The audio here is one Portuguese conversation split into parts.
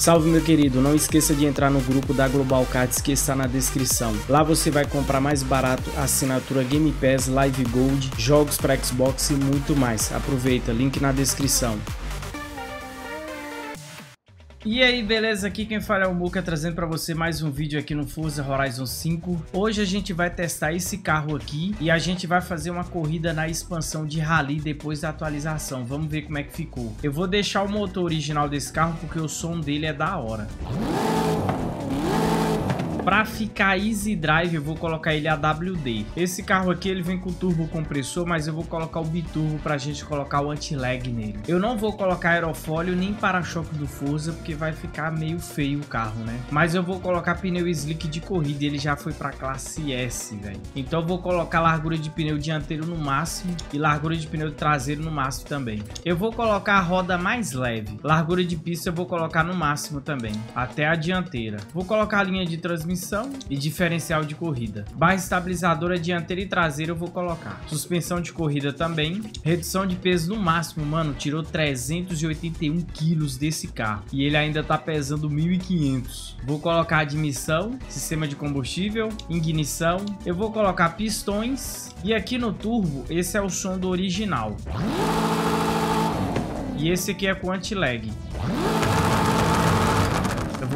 Salve meu querido, não esqueça de entrar no grupo da Global Cards que está na descrição. Lá você vai comprar mais barato assinatura Game Pass, Live Gold, jogos para Xbox e muito mais. Aproveita, link na descrição. E aí, beleza? Aqui quem fala é o Muka, trazendo para você mais um vídeo aqui no Forza Horizon 5. Hoje a gente vai testar esse carro aqui e a gente vai fazer uma corrida na expansão de Rally depois da atualização. Vamos ver como é que ficou. Eu vou deixar o motor original desse carro porque o som dele é da hora. Para ficar easy drive, eu vou colocar ele AWD. Esse carro aqui, ele vem com turbo compressor, mas eu vou colocar o biturbo para a gente colocar o anti-lag nele. Eu não vou colocar aerofólio nem para-choque do Forza, porque vai ficar meio feio o carro, né? Mas eu vou colocar pneu slick de corrida, ele já foi para classe S, velho. Então eu vou colocar largura de pneu dianteiro no máximo e largura de pneu traseiro no máximo também. Eu vou colocar a roda mais leve. Largura de pista eu vou colocar no máximo também, até a dianteira. Vou colocar a linha de transmissão transmissão e diferencial de corrida. Barra estabilizadora dianteira e traseira eu vou colocar. Suspensão de corrida também. Redução de peso no máximo, mano, tirou 381 quilos desse carro. E ele ainda tá pesando 1.500. Vou colocar admissão, sistema de combustível, ignição. Eu vou colocar pistões. E aqui no turbo, esse é o som do original. E esse aqui é com anti-lag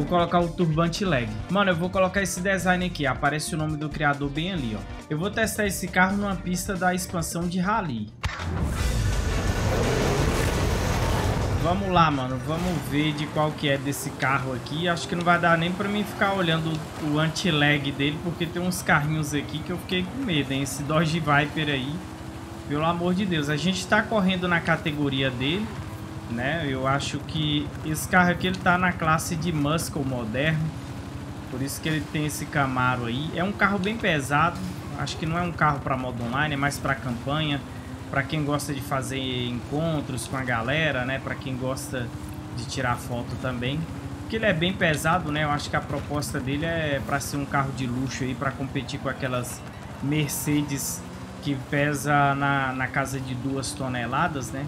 vou colocar o turbante lag. Mano, eu vou colocar esse design aqui. Aparece o nome do criador bem ali, ó. Eu vou testar esse carro numa pista da expansão de rally. Vamos lá, mano. Vamos ver de qual que é desse carro aqui. Acho que não vai dar nem pra mim ficar olhando o anti-lag dele, porque tem uns carrinhos aqui que eu fiquei com medo, hein? Esse Dodge Viper aí. Pelo amor de Deus. A gente tá correndo na categoria dele né? Eu acho que esse carro aqui ele tá na classe de Muscle moderno, por isso que ele tem esse Camaro aí. É um carro bem pesado, acho que não é um carro para modo online, é mais para campanha, para quem gosta de fazer encontros com a galera, né? Para quem gosta de tirar foto também. Porque ele é bem pesado, né? Eu acho que a proposta dele é para ser um carro de luxo aí, para competir com aquelas Mercedes que pesa na, na casa de duas toneladas, né?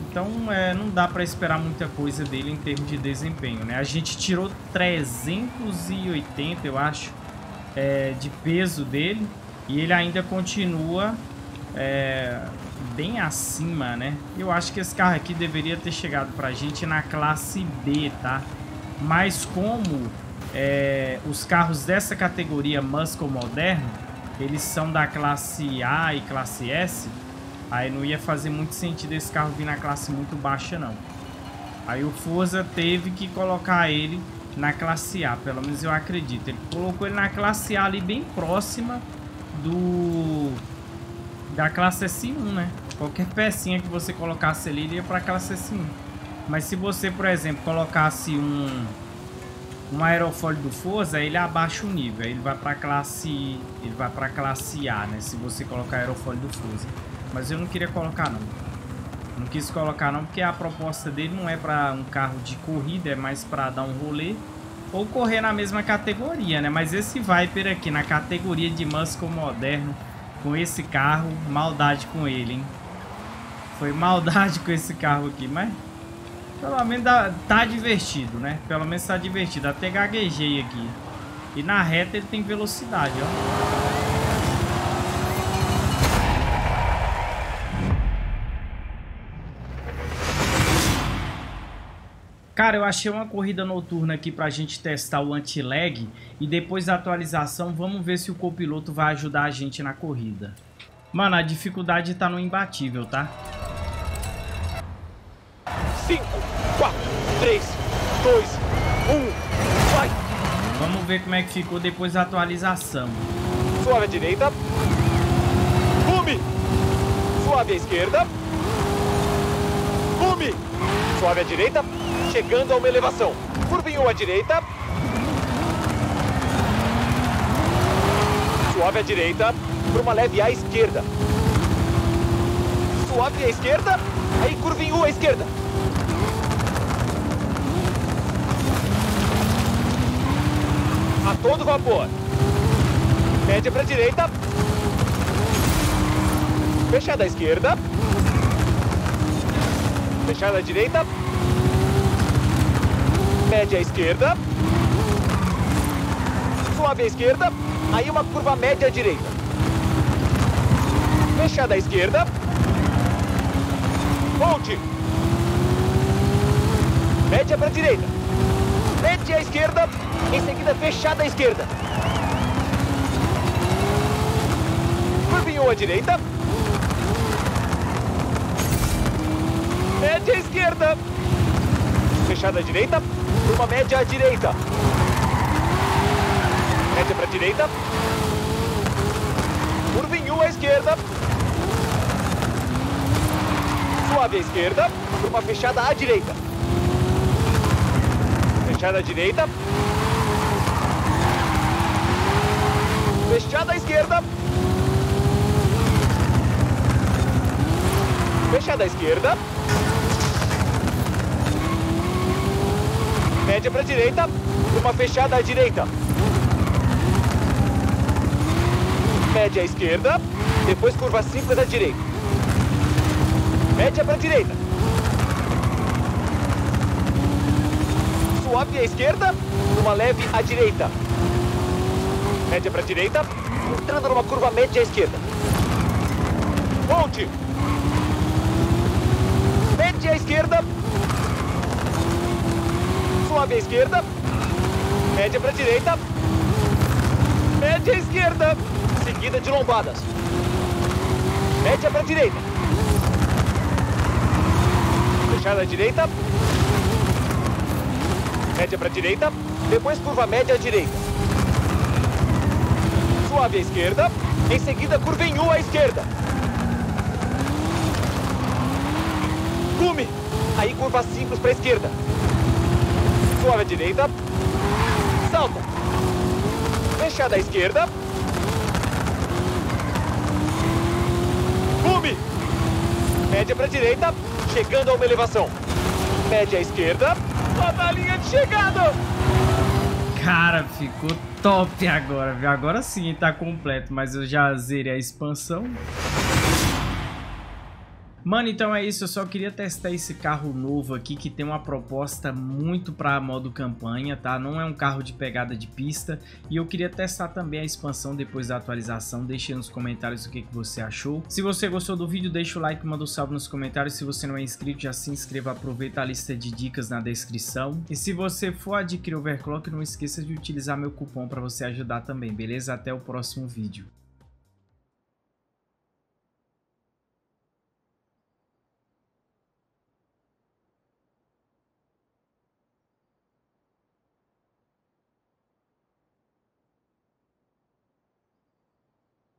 Então é, não dá para esperar muita coisa dele em termos de desempenho. Né? A gente tirou 380, eu acho, é, de peso dele e ele ainda continua é, bem acima, né? Eu acho que esse carro aqui deveria ter chegado para a gente na classe B, tá? Mas como é, os carros dessa categoria Muscle Moderno, eles são da classe A e classe S, Aí não ia fazer muito sentido esse carro vir na classe muito baixa, não. Aí o Forza teve que colocar ele na classe A, pelo menos eu acredito. Ele colocou ele na classe A ali bem próxima do da classe S1, né? Qualquer pecinha que você colocasse ali, ele ia para a classe S1. Mas se você, por exemplo, colocasse um um aerofólio do Forza, ele abaixa o nível, ele vai para classe ele vai para classe A, né? Se você colocar aerofólio do Forza. Mas eu não queria colocar não. Não quis colocar não, porque a proposta dele não é para um carro de corrida, é mais para dar um rolê ou correr na mesma categoria, né? Mas esse Viper aqui, na categoria de muscle moderno, com esse carro, maldade com ele, hein? Foi maldade com esse carro aqui, mas pelo menos tá divertido, né? Pelo menos tá divertido. Até gaguejei aqui. E na reta ele tem velocidade, ó. Cara, eu achei uma corrida noturna aqui pra gente testar o anti-lag e depois da atualização vamos ver se o copiloto vai ajudar a gente na corrida. Mano, a dificuldade tá no imbatível, tá? 5, 4, 3, 2, 1, vai! Vamos ver como é que ficou depois da atualização. Suave à direita. Fume! Suave à esquerda. Fume! Suave à direita chegando a uma elevação. Curvinho à direita. Suave à direita, para uma leve à esquerda. Suave à esquerda, aí curvinho à esquerda. A todo vapor. Média para a direita. Fechada à esquerda. Fechada à direita Média à esquerda. Suave à esquerda. Aí uma curva média à direita. Fechada à esquerda. Volte. Média para a direita. Média à esquerda. Em seguida, fechada à esquerda. Curvinhou à direita. Média à esquerda. Fechada à direita. Uma média à direita. Média para a direita. Curvinhou à esquerda. Suave à esquerda. Uma fechada à direita. Fechada à direita. Fechada à esquerda. Fechada à esquerda. Média para direita. Uma fechada à direita. Média à esquerda. Depois curva simples à direita. Média para direita. Suave à esquerda. Uma leve à direita. Média para direita. Entrando numa curva média à esquerda. Volte. Média à esquerda. Suave à esquerda. Média para direita. Média à esquerda. Seguida de lombadas. Média para direita. Fechada à direita. Média para direita. Depois curva média à direita. Suave à esquerda. Em seguida, curva em U à esquerda. Gume. Aí curva simples para a esquerda. Suave à direita. Salta. Fechada à esquerda. Gume. Média para a direita. Chegando a uma elevação. Média à esquerda. Lá na linha de chegada. Cara, ficou top agora, viu? Agora sim tá completo, mas eu já zerei a expansão. Mano, então é isso, eu só queria testar esse carro novo aqui que tem uma proposta muito para modo campanha, tá? Não é um carro de pegada de pista e eu queria testar também a expansão depois da atualização, deixe nos comentários o que, que você achou. Se você gostou do vídeo, deixa o like, manda um salve nos comentários, se você não é inscrito já se inscreva, aproveita a lista de dicas na descrição. E se você for adquirir overclock, não esqueça de utilizar meu cupom para você ajudar também, beleza? Até o próximo vídeo.